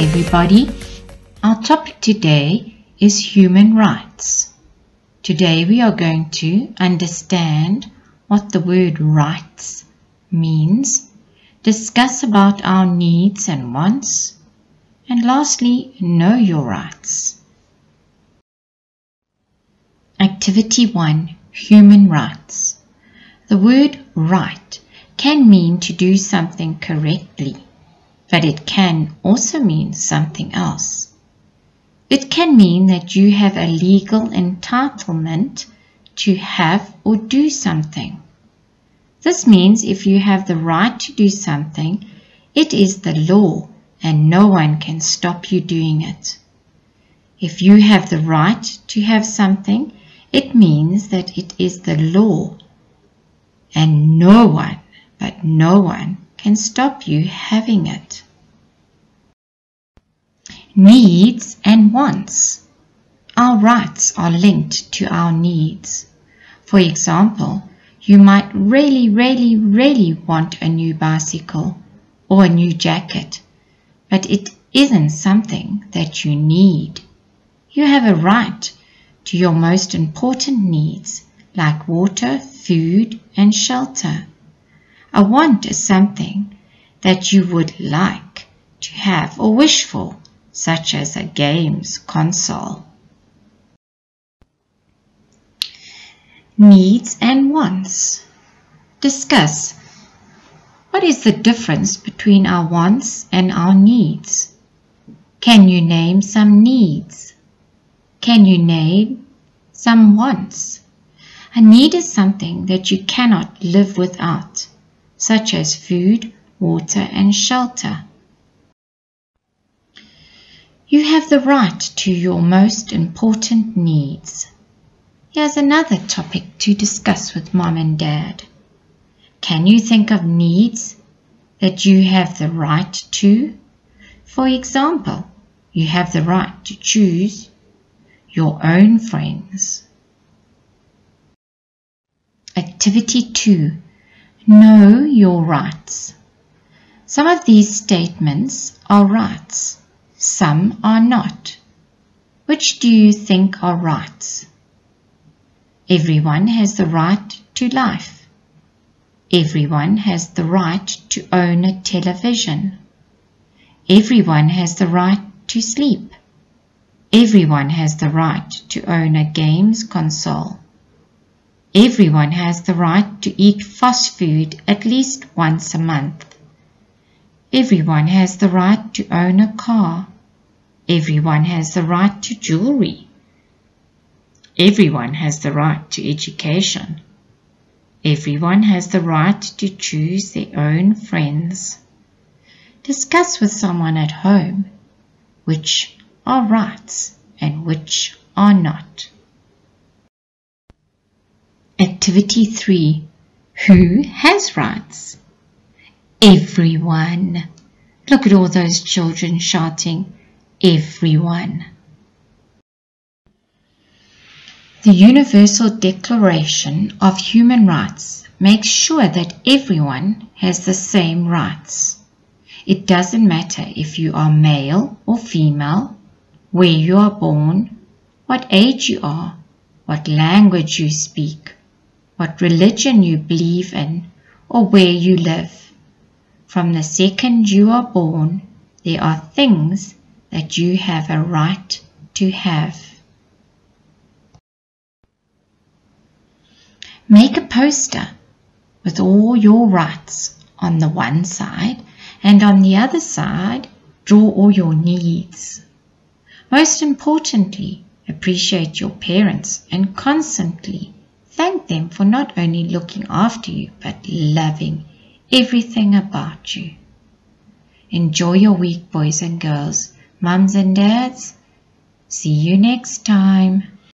Everybody. Our topic today is human rights. Today we are going to understand what the word rights means, discuss about our needs and wants, and lastly, know your rights. Activity 1 Human Rights The word right can mean to do something correctly, but it can also mean something else. It can mean that you have a legal entitlement to have or do something. This means if you have the right to do something, it is the law and no one can stop you doing it. If you have the right to have something, it means that it is the law and no one, but no one, can stop you having it. Needs and wants. Our rights are linked to our needs. For example, you might really, really, really want a new bicycle or a new jacket, but it isn't something that you need. You have a right to your most important needs like water, food, and shelter. A want is something that you would like to have or wish for, such as a games console. Needs and wants. Discuss. What is the difference between our wants and our needs? Can you name some needs? Can you name some wants? A need is something that you cannot live without, such as food, water, and shelter. You have the right to your most important needs. Here's another topic to discuss with mom and dad. Can you think of needs that you have the right to? For example, you have the right to choose your own friends. Activity 2. Know your rights. Some of these statements are rights, some are not. Which do you think are rights? Everyone has the right to life. Everyone has the right to own a television. Everyone has the right to sleep. Everyone has the right to own a games console. Everyone has the right to eat fast food at least once a month. Everyone has the right to own a car. Everyone has the right to jewelry. Everyone has the right to education. Everyone has the right to choose their own friends. Discuss with someone at home which are rights and which are not. Activity 3. Who has rights? Everyone. Look at all those children shouting, everyone. The Universal Declaration of Human Rights makes sure that everyone has the same rights. It doesn't matter if you are male or female, where you are born, what age you are, what language you speak, what religion you believe in, or where you live. From the second you are born, there are things that you have a right to have. Make a poster with all your rights on the one side and on the other side draw all your needs. Most importantly, appreciate your parents and constantly thank them for not only looking after you but loving everything about you. Enjoy your week, boys and girls, mums and dads. See you next time.